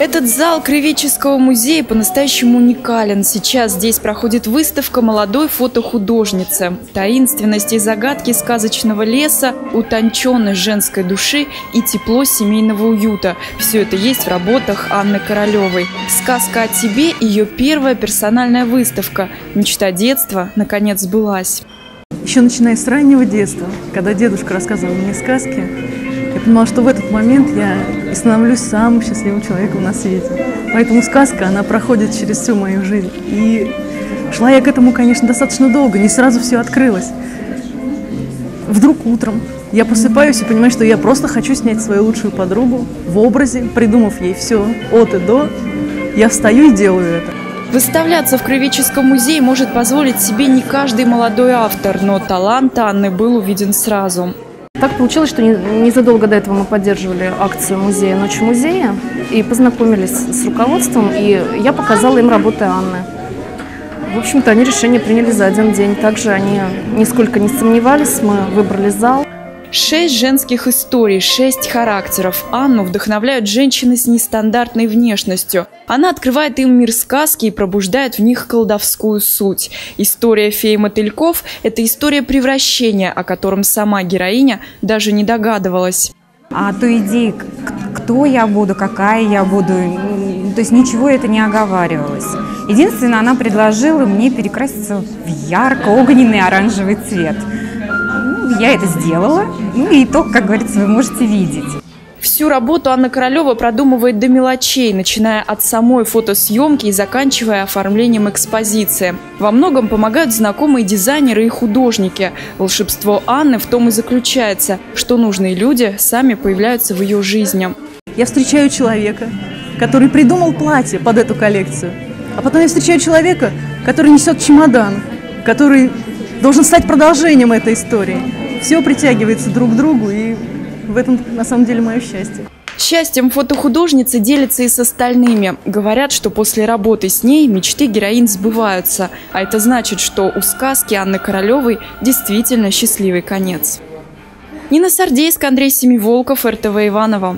Этот зал Кривического музея по-настоящему уникален. Сейчас здесь проходит выставка молодой фотохудожницы. Таинственность и загадки сказочного леса, утонченность женской души и тепло семейного уюта. Все это есть в работах Анны Королевой. Сказка о тебе – ее первая персональная выставка. Мечта детства, наконец, сбылась. Еще начиная с раннего детства, когда дедушка рассказывал мне сказки, понимала, что в этот момент я и становлюсь самым счастливым человеком на свете. Поэтому сказка, она проходит через всю мою жизнь. И шла я к этому, конечно, достаточно долго, не сразу все открылось. Вдруг утром я просыпаюсь и понимаю, что я просто хочу снять свою лучшую подругу в образе, придумав ей все от и до. Я встаю и делаю это. Выставляться в Кривическом музее может позволить себе не каждый молодой автор, но талант Анны был увиден сразу. Так получилось, что незадолго до этого мы поддерживали акцию музея «Ночь музея» и познакомились с руководством, и я показала им работы Анны. В общем-то, они решение приняли за один день. Также они нисколько не сомневались, мы выбрали зал. Шесть женских историй, шесть характеров. Анну вдохновляют женщины с нестандартной внешностью. Она открывает им мир сказки и пробуждает в них колдовскую суть. История феи мотыльков – это история превращения, о котором сама героиня даже не догадывалась. А той идеи, кто я буду, какая я буду, то есть ничего это не оговаривалось. Единственное, она предложила мне перекраситься в ярко-огненный оранжевый цвет – я это сделала. Ну и итог, как говорится, вы можете видеть. Всю работу Анна Королева продумывает до мелочей, начиная от самой фотосъемки и заканчивая оформлением экспозиции. Во многом помогают знакомые дизайнеры и художники. Волшебство Анны в том и заключается, что нужные люди сами появляются в ее жизни. Я встречаю человека, который придумал платье под эту коллекцию. А потом я встречаю человека, который несет чемодан, который должен стать продолжением этой истории. Все притягивается друг к другу, и в этом на самом деле мое счастье. Счастьем фотохудожницы делятся и с остальными. Говорят, что после работы с ней мечты героинь сбываются. А это значит, что у сказки Анны Королевой действительно счастливый конец. Нина Сардейск, Андрей Семиволков, РТВ Иванова.